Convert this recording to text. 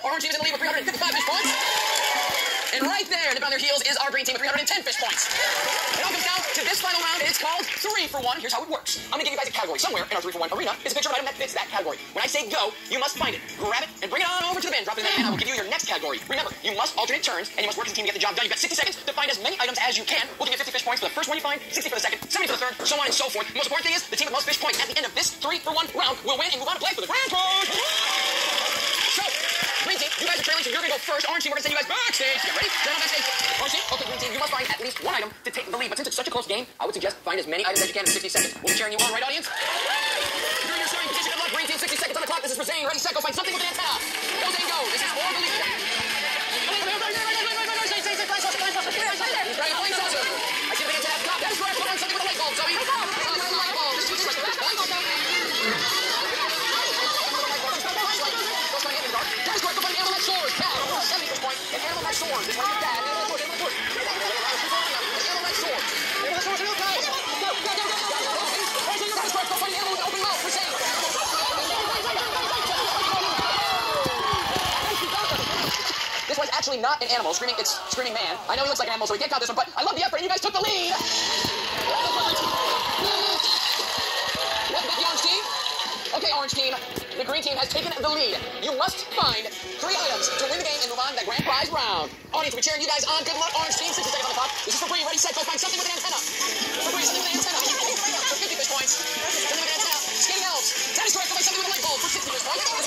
Orange team is in the lead with 355 fish points. And right there, nipping on their heels, is our green team with 310 fish points. It all comes down to this final round, and it's called three for one. Here's how it works. I'm gonna give you guys a category. Somewhere in our three for one arena is a picture of an item that fits that category. When I say go, you must find it, grab it, and bring it on over to the bin. Drop it in the bin, and I will give you your next category. Remember, you must alternate turns, and you must work as a team to get the job done. You've got 60 seconds to find as many items as you can. We'll give you 50 fish points for the first one you find, 60 for the second, 70 for the third, so on and so forth. The most important thing is the team with most fish points at the end of this three for one round will win and move on to play for the grand prize. So, green team, you guys are trailing, so you're gonna go first. Orange team, we're gonna send you guys backstage. Get ready? Turn on backstage. Orange team, okay, green team, you must find at least one item to take the lead. But since it's such a close game, I would suggest find as many items as you can in 60 seconds. We'll be cheering you on, right, audience? You're in your starting position. Good luck, green team. 60 seconds on the clock. This is for Zane. Ready, set, go. Find something with an antenna. Go, Zane, go. This is for the lead. He's trying to play saucer. I see the big antenna at the top. That is correct. Come on, something with a light bulb, Zoe. Light bulb. This is Jesus Christ. Light bulb. That is correct. Go find an animal that soars. Cat. 70 fish point. An animal that soars. This one is bad. Animal that soars. Animal that soars. An animal that soars. Animal that soars. Animal that soars. Go, go, go, go, go, go. That is correct. Go find an animal with an open mouth for Zane. One's actually not an animal. Screaming, it's Screaming Man. I know he looks like an animal, so we can't count this one, but I love the effort, and you guys took the lead. Welcome back, the orange team. Okay, orange team. The green team has taken the lead. You must find three items to win the game and move on to the grand prize round. Audience, we're cheering you guys on. Good luck, orange team. 60 seconds on the clock. This is for Bree. Ready, set, go. Find something with an antenna. For Bree, something with an antenna. For 50 fish points. Something with an antenna. Skating elves. That is correct. Go find something with a light bulb. For 60 fish points.